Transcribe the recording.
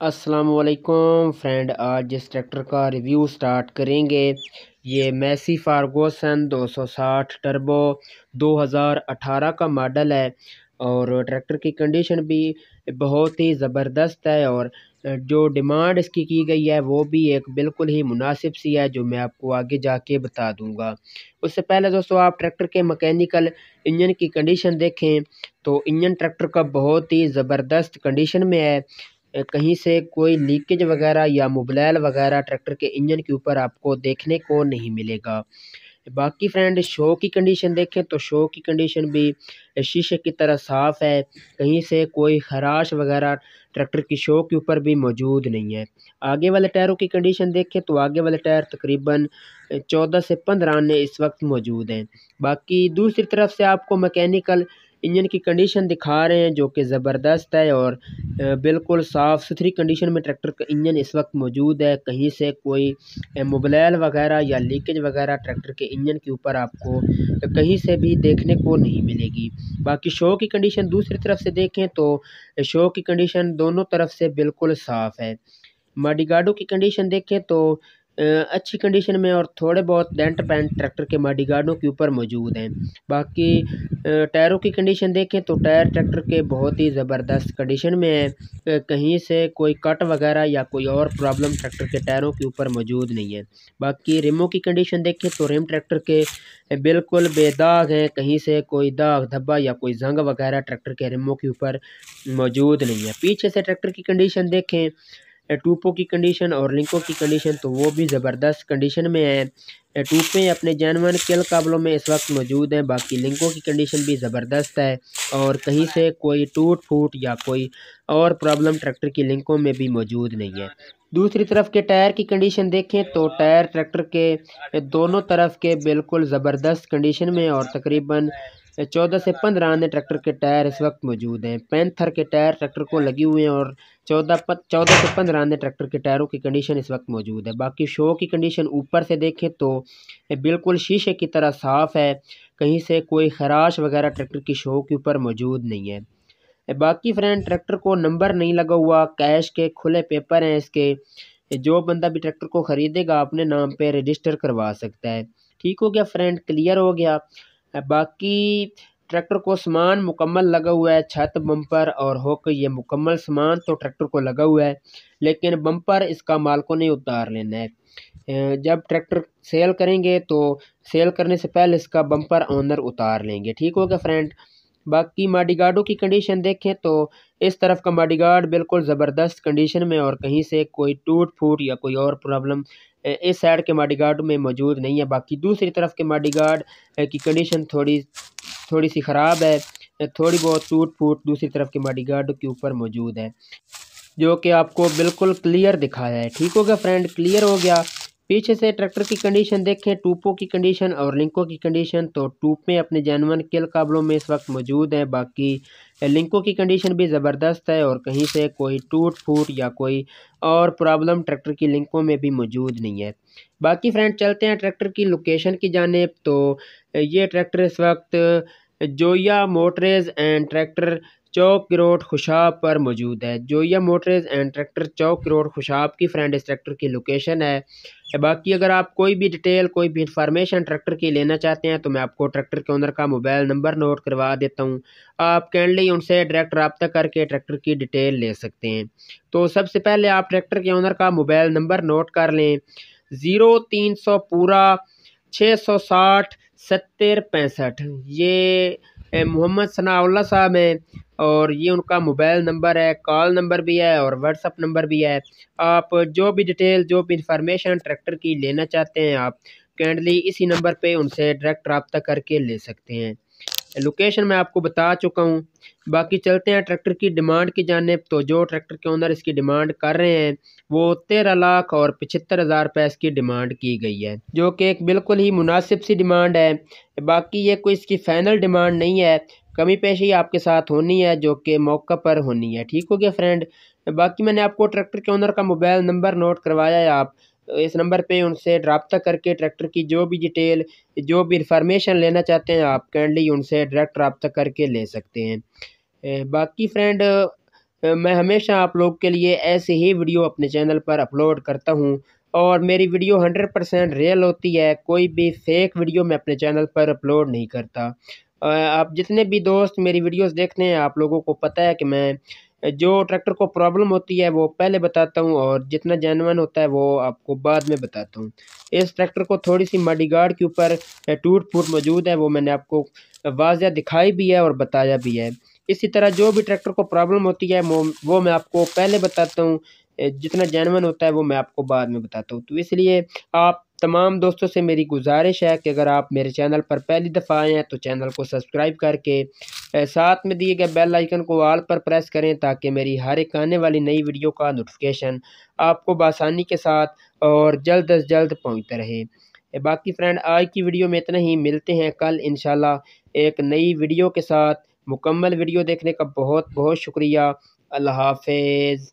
असलकुम फ्रेंड, आज जिस ट्रैक्टर का रिव्यू स्टार्ट करेंगे। ये मैसी फारगोसन 260 टर्बो 2018 का मॉडल है और ट्रैक्टर की कंडीशन भी बहुत ही ज़बरदस्त है और जो डिमांड इसकी की गई है, वो भी एक बिल्कुल ही मुनासिब सी है जो मैं आपको आगे जाके बता दूँगा। उससे पहले दोस्तों, आप ट्रैक्टर के मैकेनिकल इंजन की कंडीशन देखें तो इंजन ट्रैक्टर का बहुत ही ज़बरदस्त कंडीशन में है। कहीं से कोई लीकेज वगैरह या मोबलैल वगैरह ट्रैक्टर के इंजन के ऊपर आपको देखने को नहीं मिलेगा। बाकी फ्रेंड, शो की कंडीशन देखें तो शो की कंडीशन भी शीशे की तरह साफ़ है। कहीं से कोई खराश वगैरह ट्रैक्टर की शो के ऊपर भी मौजूद नहीं है। आगे वाले टायरों की कंडीशन देखें तो आगे वाले टायर तकरीबन चौदह से पंद्रह आने इस वक्त मौजूद हैं। बाकी दूसरी तरफ़ से आपको मैकेनिकल इंजन की कंडीशन दिखा रहे हैं जो कि ज़बरदस्त है और बिल्कुल साफ़ सुथरी कंडीशन में ट्रैक्टर का इंजन इस वक्त मौजूद है। कहीं से कोई मोबलैल वगैरह या लीकेज वगैरह ट्रैक्टर के इंजन के ऊपर आपको कहीं से भी देखने को नहीं मिलेगी। बाकी शो की कंडीशन दूसरी तरफ़ से देखें तो शो की कंडीशन दोनों तरफ़ से बिल्कुल साफ़ है। माडिगाडो की कंडीशन देखें तो अच्छी कंडीशन में और थोड़े बहुत डेंट पैंट ट्रैक्टर के माडी गार्डों के ऊपर मौजूद हैं। बाकी टायरों की कंडीशन देखें तो टायर ट्रैक्टर के बहुत ही ज़बरदस्त कंडीशन में है। कहीं से कोई कट वगैरह या कोई और प्रॉब्लम ट्रैक्टर के टायरों के ऊपर मौजूद नहीं है। बाकी, रिमों की कंडीशन देखें तो रिम ट्रैक्टर के बिल्कुल बेदाग हैं। कहीं से कोई दाग, धब्बा या कोई जंग वगैरह ट्रैक्टर के रिमों के ऊपर मौजूद नहीं है। पीछे से ट्रैक्टर की कंडीशन देखें टूपो की कंडीशन और लिंकों की कंडीशन तो वो भी ज़बरदस्त कंडीशन में है। टूपे अपने जानवर किल काबलों में इस वक्त मौजूद हैं, बाकी लिंकों की कंडीशन भी ज़बरदस्त है। और कहीं से कोई टूट फूट या कोई और प्रॉब्लम ट्रैक्टर की लिंकों में भी मौजूद नहीं है। दूसरी तरफ़ के टायर की कंडीशन देखें तो टायर ट्रैक्टर के दोनों तरफ़ के बिल्कुल ज़बरदस्त कंडीशन में और तकरीबन चौदह से पंद्रह आने ट्रैक्टर के टायर इस वक्त मौजूद हैं। पैंथर के टायर ट्रैक्टर को लगे हुए हैं और चौदह चौदह से पंद्रह आने ट्रैक्टर के टायरों की कंडीशन इस वक्त मौजूद है। बाकी शो की कंडीशन ऊपर से देखें तो बिल्कुल शीशे की तरह साफ़ है। कहीं से कोई खराश वगैरह ट्रैक्टर की शो के ऊपर मौजूद नहीं है। बाकी फ्रेंड, ट्रैक्टर को नंबर नहीं लगा हुआ, कैश के खुले पेपर हैं इसके। जो बंदा भी ट्रैक्टर को ख़रीदेगा, अपने नाम पे रजिस्टर करवा सकता है। ठीक हो गया फ्रेंड क्लियर हो गया। बाकी ट्रैक्टर को सामान मुकम्मल लगा हुआ है, छत, बम्पर और होक, ये मुकम्मल सामान तो ट्रैक्टर को लगा हुआ है, लेकिन बम्पर इसका मालकों ने उतार लेना है। जब ट्रैक्टर सेल करेंगे तो सेल करने से पहले इसका बम्पर ऑनर उतार लेंगे। ठीक हो गया फ्रेंड? बाकी माडीगार्डों की कंडीशन देखें तो इस तरफ़ का माडीगार्ड बिल्कुल ज़बरदस्त कंडीशन में और कहीं से कोई टूट फूट या कोई और प्रॉब्लम इस साइड के माडीगार्ड में मौजूद नहीं है। बाकी दूसरी तरफ़ के माडीगार्ड की कंडीशन थोड़ी थोड़ी सी ख़राब है थोड़ी बहुत टूट फूट दूसरी तरफ़ के माडीगार्ड के ऊपर मौजूद है, जो कि आपको बिल्कुल क्लियर दिखाया है। ठीक हो गया फ्रेंड क्लियर हो गया। पीछे से ट्रैक्टर की कंडीशन देखें, टूपों की कंडीशन और लिंकों की कंडीशन तो टूप में अपने जानवर किल काबलों में इस वक्त मौजूद हैं। बाकी लिंकों की कंडीशन भी ज़बरदस्त है और कहीं से कोई टूट फूट या कोई और प्रॉब्लम ट्रैक्टर की लिंकों में भी मौजूद नहीं है। बाकी फ्रेंड चलते हैं ट्रैक्टर की लोकेशन की जानब। तो ये ट्रैक्टर इस वक्त, Zoya motors and tractor Chowk road Khushab पर मौजूद है। Zoya motors and tractor Chowk road Khushab की फ्रेंड इस ट्रैक्टर की लोकेशन है। बाकी अगर आप कोई भी डिटेल, कोई भी इंफॉर्मेशन ट्रैक्टर की लेना चाहते हैं तो मैं आपको ट्रैक्टर के ओनर का मोबाइल नंबर नोट करवा देता हूँ। आप कैंडली उनसे डायरेक्ट रबता करके ट्रैक्टर की डिटेल ले सकते हैं। तो सबसे पहले आप ट्रैक्टर के ओनर का मोबाइल नंबर नोट कर लें। ज़ीरो तीन सौ पूरा, छः सौ साठ, सत्तर पैंसठ। ये मोहम्मद सनाउल्ला साहब हैं, और ये उनका मोबाइल नंबर है, कॉल नंबर भी है, और व्हाट्सअप नंबर भी है। आप जो भी डिटेल, जो भी इंफॉर्मेशन ट्रैक्टर की लेना चाहते हैं, आप कैंडली इसी नंबर पे उनसे डायरेक्ट रबता करके ले सकते हैं। लोकेशन मैं आपको बता चुका हूँ। बाकी चलते हैं ट्रैक्टर की डिमांड की जानब। तो जो ट्रैक्टर के ओनर इसकी डिमांड कर रहे हैं, वो तेरह लाख और पचहत्तर हज़ार रुपये इसकी डिमांड की गई है, जो कि एक बिल्कुल ही मुनासिब सी डिमांड है। बाकी ये कोई इसकी फ़ाइनल डिमांड नहीं है। कमी पेशी आपके साथ होनी है, जो कि मौका पर होनी है। ठीक हो गया फ्रेंड बाकी मैंने आपको ट्रैक्टर के ओनर का मोबाइल नंबर नोट करवाया है आप। इस नंबर पे उनसे रबता करके ट्रैक्टर की जो भी डिटेल, जो भी इंफॉर्मेशन लेना चाहते हैं, आप कैंडली उनसे डायरेक्ट रबता करके ले सकते हैं। बाकी फ्रेंड मैं हमेशा आप लोग के लिए ऐसे ही वीडियो अपने चैनल पर अपलोड करता हूँ और मेरी वीडियो हंड्रेड परसेंट रियल होती है, कोई भी फेक वीडियो मैं अपने चैनल पर अपलोड नहीं करता। आप जितने भी दोस्त मेरी वीडियोस देखते हैं, आप लोगों को पता है कि मैं जो ट्रैक्टर को प्रॉब्लम होती है वो पहले बताता हूँ और जितना जानवन होता है वो आपको बाद में बताता हूँ। इस ट्रैक्टर को थोड़ी सी मडी गार्ड के ऊपर टूट फूट मौजूद है, वो मैंने आपको वाजह दिखाई भी है और बताया भी है। इसी तरह जो भी ट्रैक्टर को प्रॉब्लम होती है, वो वो मैं आपको पहले बताता हूँ जितना जानवन होता है वो मैं आपको बाद में बताता हूँ। तो इसलिए आप तमाम दोस्तों से मेरी गुजारिश है कि अगर आप मेरे चैनल पर पहली दफ़ा आए हैं तो चैनल को सब्सक्राइब करके साथ में दिए गए बेल आइकन को आल पर प्रेस करें, ताकि मेरी हर एक आने वाली नई वीडियो का नोटिफिकेशन आपको बसानी के साथ और जल्द अज जल्द पहुँचता रहे। बाकी फ्रेंड आज की वीडियो में इतना ही। मिलते हैं कल इन एक नई वीडियो के साथ। मुकम्मल वीडियो देखने का बहुत बहुत शुक्रिया। अल्लाह हाफिज़।